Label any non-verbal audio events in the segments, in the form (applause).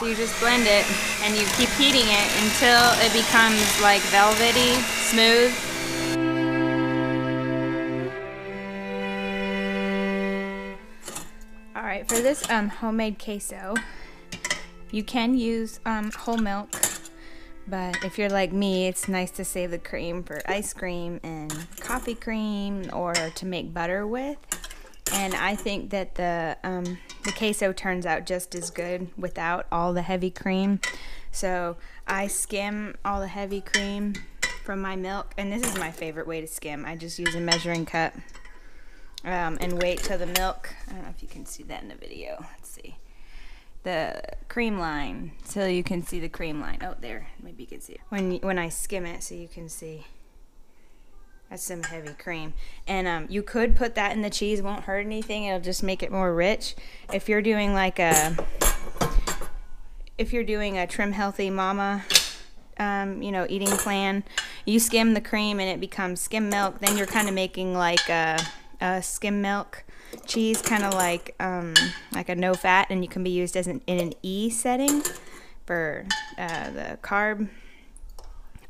So you just blend it and you keep heating it until it becomes like velvety, smooth. All right, for this um, homemade queso, you can use um, whole milk, but if you're like me, it's nice to save the cream for ice cream and coffee cream or to make butter with. And I think that the um, the queso turns out just as good without all the heavy cream. So I skim all the heavy cream from my milk, and this is my favorite way to skim. I just use a measuring cup um, and wait till the milk. I don't know if you can see that in the video. Let's see the cream line, so you can see the cream line. Oh, there, maybe you can see it when when I skim it, so you can see. That's some heavy cream. And um, you could put that in the cheese. Won't hurt anything. It'll just make it more rich. If you're doing like a, if you're doing a trim healthy mama, um, you know, eating plan, you skim the cream and it becomes skim milk. Then you're kind of making like a, a skim milk cheese, kind of like um, like a no fat, and you can be used as an in an E setting for uh, the carb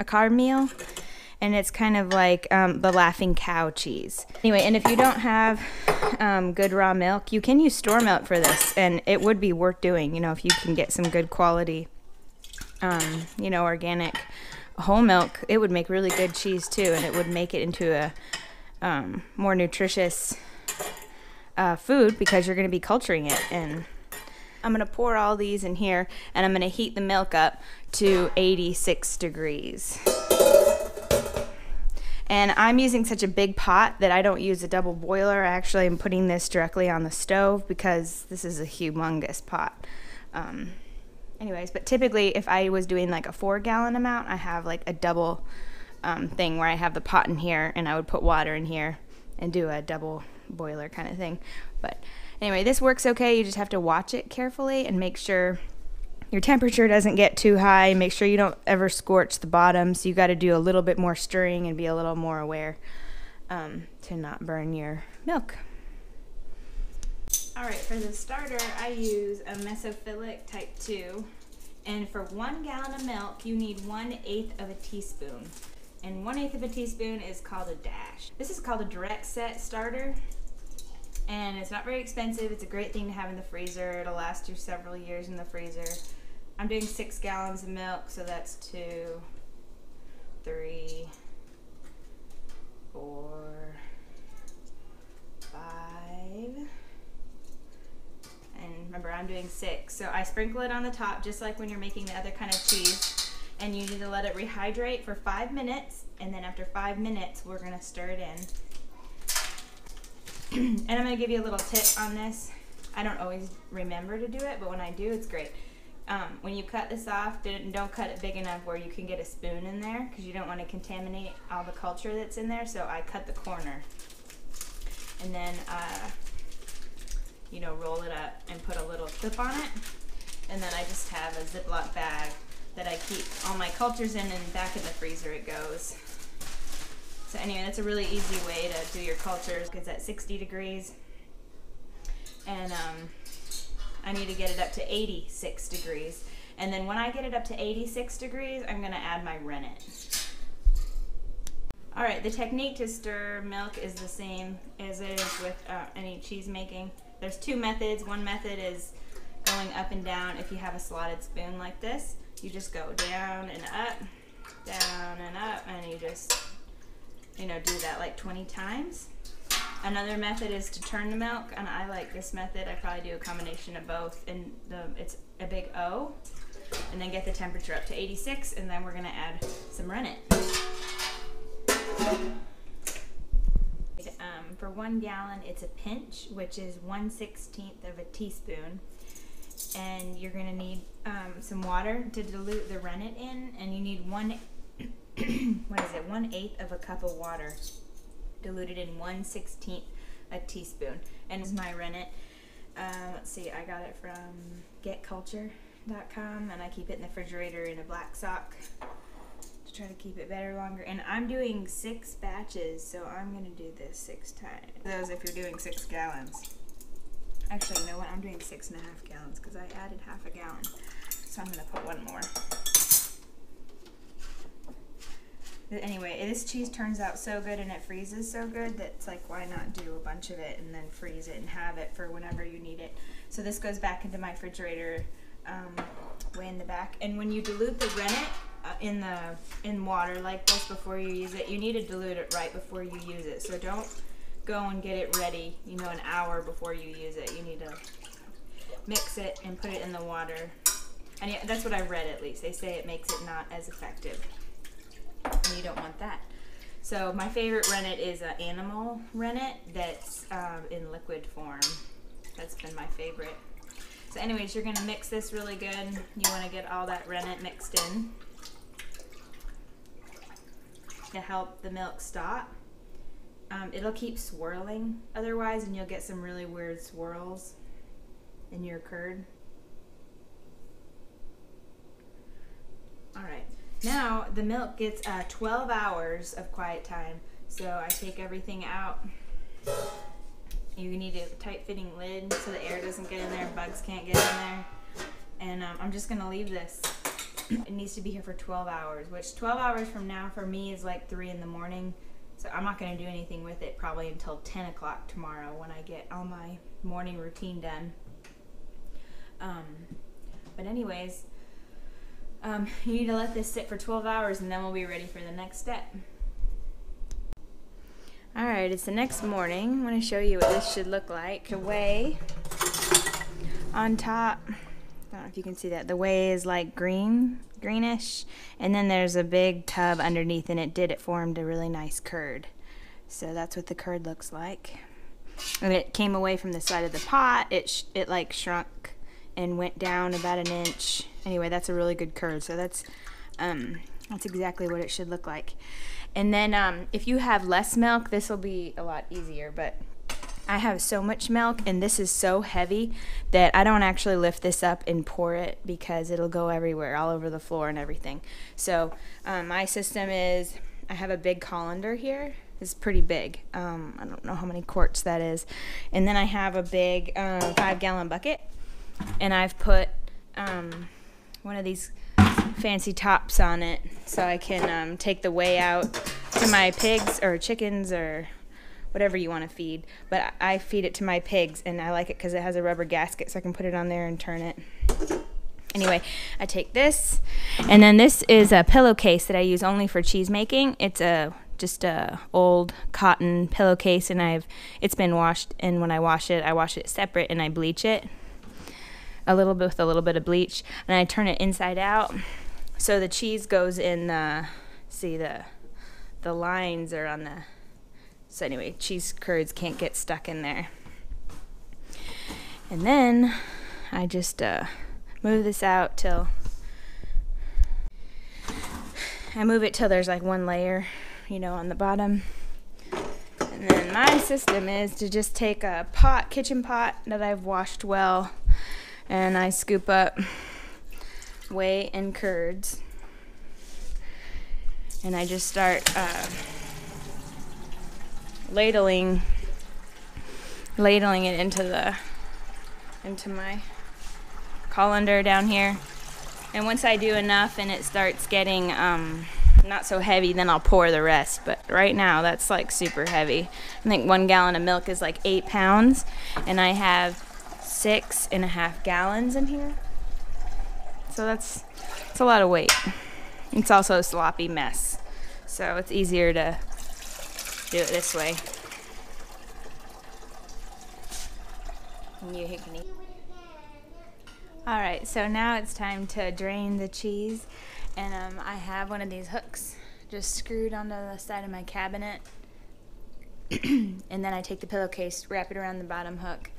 a carb meal and it's kind of like um, the laughing cow cheese. Anyway, and if you don't have um, good raw milk, you can use store milk for this, and it would be worth doing. You know, if you can get some good quality, um, you know, organic whole milk, it would make really good cheese too, and it would make it into a um, more nutritious uh, food because you're going to be culturing it and. I'm going to pour all these in here and I'm going to heat the milk up to 86 degrees. And I'm using such a big pot that I don't use a double boiler. I actually am putting this directly on the stove because this is a humongous pot. Um, anyways, but typically if I was doing like a four gallon amount, I have like a double um, thing where I have the pot in here and I would put water in here and do a double boiler kind of thing. But anyway, this works okay. You just have to watch it carefully and make sure your temperature doesn't get too high. Make sure you don't ever scorch the bottom. So you got to do a little bit more stirring and be a little more aware um, to not burn your milk. All right, for the starter, I use a mesophilic type 2. And for one gallon of milk, you need one eighth of a teaspoon. And one eighth of a teaspoon is called a dash. This is called a direct set starter. And it's not very expensive. It's a great thing to have in the freezer. It'll last you several years in the freezer. I'm doing six gallons of milk, so that's two, three, four, five. And remember, I'm doing six. So I sprinkle it on the top, just like when you're making the other kind of cheese. And you need to let it rehydrate for five minutes. And then after five minutes, we're gonna stir it in. (clears throat) and I'm gonna give you a little tip on this. I don't always remember to do it, but when I do, it's great. Um, when you cut this off, don't cut it big enough where you can get a spoon in there because you don't want to contaminate all the culture that's in there. So I cut the corner and then, uh, you know, roll it up and put a little clip on it. And then I just have a Ziploc bag that I keep all my cultures in and back in the freezer it goes. So anyway, that's a really easy way to do your cultures because at 60 degrees and um, I need to get it up to 86 degrees. And then when I get it up to 86 degrees, I'm gonna add my rennet. All right, the technique to stir milk is the same as it is with uh, any cheese making. There's two methods. One method is going up and down. If you have a slotted spoon like this, you just go down and up, down and up, and you just, you know, do that like 20 times. Another method is to turn the milk, and I like this method. I probably do a combination of both, and the, it's a big O. And then get the temperature up to 86, and then we're gonna add some rennet. Um, for one gallon, it's a pinch, which is 1 16th of a teaspoon. And you're gonna need um, some water to dilute the rennet in, and you need one, (coughs) what is it, one eighth of a cup of water diluted in 1 16th a teaspoon. And is my rennet. Uh, let's see, I got it from getculture.com and I keep it in the refrigerator in a black sock to try to keep it better longer. And I'm doing six batches, so I'm to do this six times. Those if you're doing six gallons. Actually, you know what? I'm doing six and a half gallons because I added half a gallon. so I'm gonna put one more. Anyway, this cheese turns out so good and it freezes so good that it's like, why not do a bunch of it and then freeze it and have it for whenever you need it. So this goes back into my refrigerator um, way in the back. And when you dilute the rennet uh, in the in water like this before you use it, you need to dilute it right before you use it. So don't go and get it ready, you know, an hour before you use it. You need to mix it and put it in the water. And yeah, that's what I read at least. They say it makes it not as effective. And you don't want that. So my favorite rennet is an animal rennet that's um, in liquid form. That's been my favorite. So anyways, you're gonna mix this really good. You wanna get all that rennet mixed in to help the milk stop. Um, it'll keep swirling otherwise and you'll get some really weird swirls in your curd. All right, now the milk gets uh, 12 hours of quiet time. So I take everything out. You need a tight fitting lid so the air doesn't get in there, bugs can't get in there. And um, I'm just gonna leave this. It needs to be here for 12 hours, which 12 hours from now for me is like three in the morning. So I'm not gonna do anything with it probably until 10 o'clock tomorrow when I get all my morning routine done. Um, but anyways, um, (laughs) you need to let this sit for 12 hours and then we'll be ready for the next step. Alright, it's the next morning. I'm going to show you what this should look like. The whey on top, I don't know if you can see that. The whey is like green, greenish. And then there's a big tub underneath and it did, it formed a really nice curd. So that's what the curd looks like. And it came away from the side of the pot. It, it like shrunk and went down about an inch. Anyway, that's a really good curd. So that's um, that's exactly what it should look like. And then um, if you have less milk, this will be a lot easier. But I have so much milk, and this is so heavy that I don't actually lift this up and pour it because it'll go everywhere, all over the floor and everything. So um, my system is I have a big colander here. It's pretty big. Um, I don't know how many quarts that is. And then I have a big uh, five gallon bucket and I've put um, one of these fancy tops on it so I can um, take the whey out to my pigs or chickens or whatever you want to feed. But I feed it to my pigs and I like it because it has a rubber gasket so I can put it on there and turn it. Anyway, I take this and then this is a pillowcase that I use only for cheese making. It's a just a old cotton pillowcase and I've it's been washed and when I wash it I wash it separate and I bleach it a little bit with a little bit of bleach and I turn it inside out. So the cheese goes in the see the the lines are on the so anyway cheese curds can't get stuck in there. And then I just uh, move this out till I move it till there's like one layer you know on the bottom. And then my system is to just take a pot kitchen pot that I've washed well and I scoop up whey and curds. And I just start uh, ladling ladling it into the into my colander down here. And once I do enough and it starts getting um, not so heavy then I'll pour the rest. But right now that's like super heavy. I think one gallon of milk is like eight pounds. And I have six and a half gallons in here. So that's it's a lot of weight. It's also a sloppy mess. So it's easier to do it this way. All right, so now it's time to drain the cheese. And um, I have one of these hooks just screwed onto the side of my cabinet. (clears throat) and then I take the pillowcase, wrap it around the bottom hook,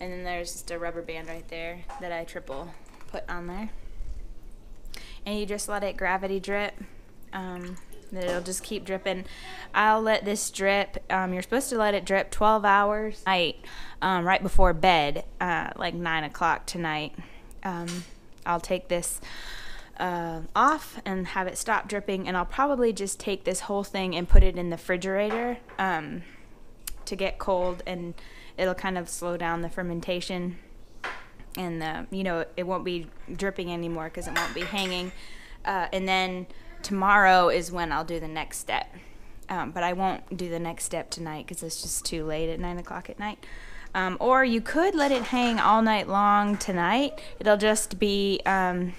and then there's just a rubber band right there that I triple put on there. And you just let it gravity drip. Um, it'll just keep dripping. I'll let this drip. Um, you're supposed to let it drip 12 hours night, um, right before bed, uh, like 9 o'clock tonight. Um, I'll take this uh, off and have it stop dripping, and I'll probably just take this whole thing and put it in the refrigerator um, to get cold and it'll kind of slow down the fermentation. and the you know it won't be dripping anymore because it won't be hanging. Uh, and then tomorrow is when I'll do the next step. Um, but I won't do the next step tonight because it's just too late at nine o'clock at night. Um, or you could let it hang all night long tonight. It'll just be um,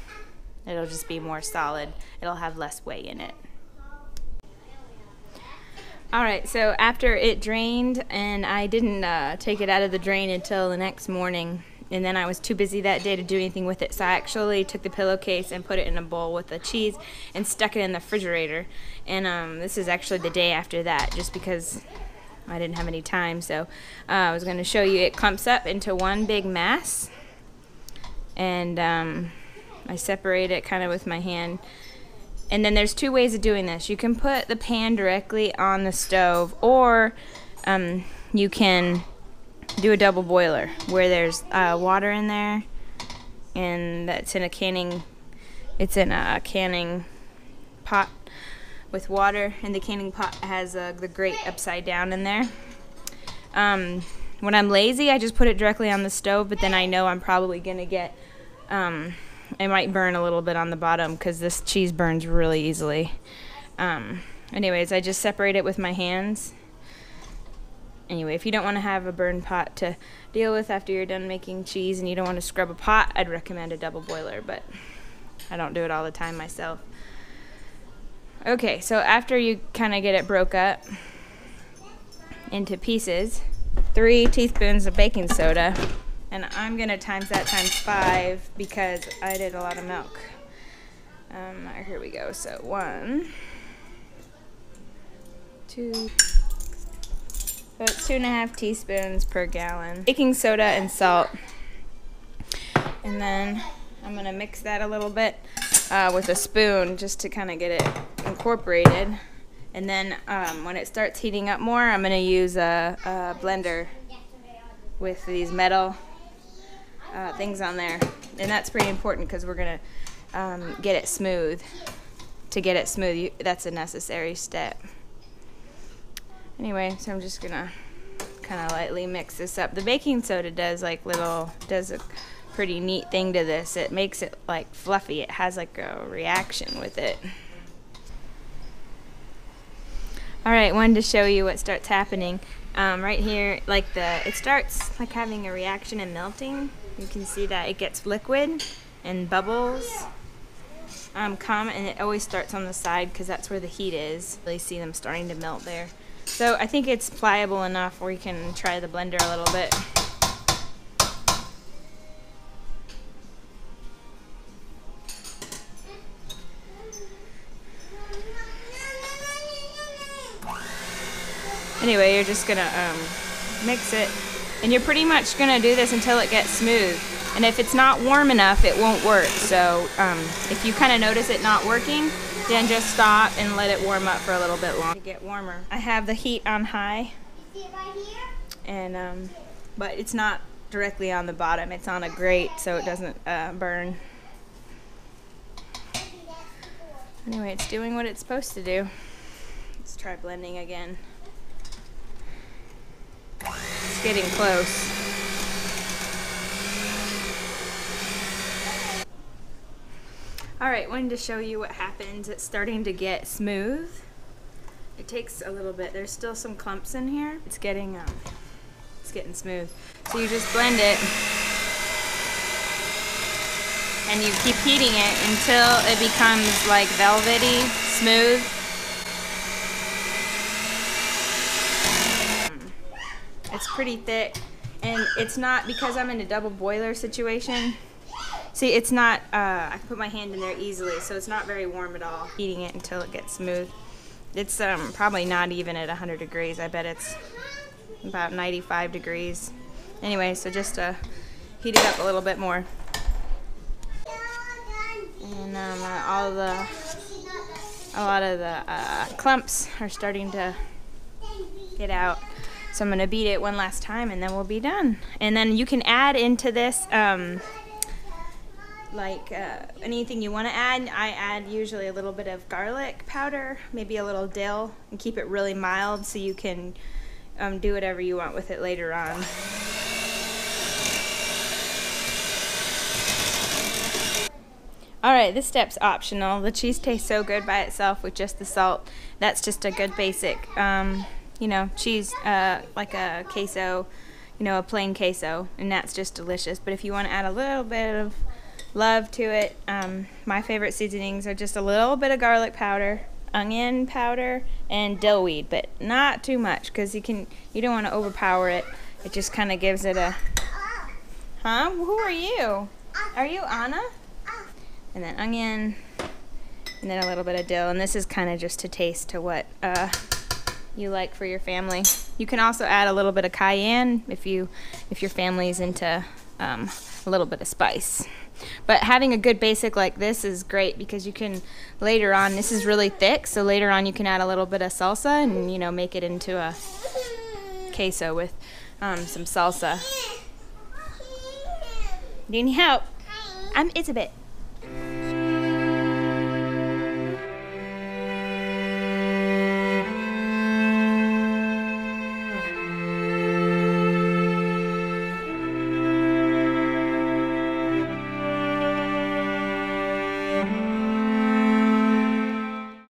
it'll just be more solid. It'll have less weight in it. All right, so after it drained, and I didn't uh, take it out of the drain until the next morning, and then I was too busy that day to do anything with it, so I actually took the pillowcase and put it in a bowl with the cheese and stuck it in the refrigerator. And um, this is actually the day after that, just because I didn't have any time. So uh, I was going to show you it clumps up into one big mass, and um, I separate it kind of with my hand and then there's two ways of doing this. You can put the pan directly on the stove, or um, you can do a double boiler where there's uh, water in there, and that's in a canning. It's in a canning pot with water, and the canning pot has uh, the grate upside down in there. Um, when I'm lazy, I just put it directly on the stove, but then I know I'm probably gonna get um, it might burn a little bit on the bottom because this cheese burns really easily. Um, anyways, I just separate it with my hands. Anyway, if you don't want to have a burn pot to deal with after you're done making cheese and you don't want to scrub a pot, I'd recommend a double boiler, but I don't do it all the time myself. Okay, so after you kind of get it broke up into pieces, three teaspoons of baking soda and I'm gonna times that times five because I did a lot of milk. Um, here we go. So one, two, so it's two and a half teaspoons per gallon. Baking soda and salt. And then I'm gonna mix that a little bit uh, with a spoon just to kind of get it incorporated. And then um, when it starts heating up more, I'm gonna use a, a blender with these metal uh, things on there. And that's pretty important because we're going to um, get it smooth. To get it smooth, you, that's a necessary step. Anyway, so I'm just going to kind of lightly mix this up. The baking soda does like little, does a pretty neat thing to this. It makes it like fluffy. It has like a reaction with it. All right, wanted to show you what starts happening. Um, right here, like the, it starts like having a reaction and melting. You can see that it gets liquid and bubbles um, come and it always starts on the side because that's where the heat is. Really see them starting to melt there. So I think it's pliable enough where you can try the blender a little bit. Anyway, you're just gonna um, mix it and you're pretty much gonna do this until it gets smooth. And if it's not warm enough, it won't work. So um, if you kind of notice it not working, then just stop and let it warm up for a little bit longer. to Get warmer. I have the heat on high. You see it right here? And um, but it's not directly on the bottom. It's on a grate so it doesn't uh, burn. Anyway, it's doing what it's supposed to do. Let's try blending again. Getting close. Alright, wanted to show you what happens. It's starting to get smooth. It takes a little bit. There's still some clumps in here. It's getting um, it's getting smooth. So you just blend it and you keep heating it until it becomes like velvety, smooth. It's pretty thick and it's not, because I'm in a double boiler situation, see it's not, uh, I can put my hand in there easily so it's not very warm at all. Heating it until it gets smooth. It's um, probably not even at 100 degrees. I bet it's about 95 degrees. Anyway, so just uh, heat it up a little bit more. And um, uh, all the, a lot of the uh, clumps are starting to get out. So I'm going to beat it one last time and then we'll be done. And then you can add into this um, like uh, anything you want to add. I add usually a little bit of garlic powder, maybe a little dill, and keep it really mild so you can um, do whatever you want with it later on. All right, this step's optional. The cheese tastes so good by itself with just the salt. That's just a good basic, um, you know, cheese uh, like a queso, you know, a plain queso, and that's just delicious. But if you want to add a little bit of love to it, um, my favorite seasonings are just a little bit of garlic powder, onion powder, and dill weed, but not too much because you can you don't want to overpower it. It just kind of gives it a. Huh? Who are you? Are you Anna? And then onion, and then a little bit of dill, and this is kind of just to taste to what uh, you like for your family. You can also add a little bit of cayenne if you if your family's into um, a little bit of spice. But having a good basic like this is great because you can later on, this is really thick, so later on you can add a little bit of salsa and, you know, make it into a queso with um, some salsa. Need any help? I'm Isabel.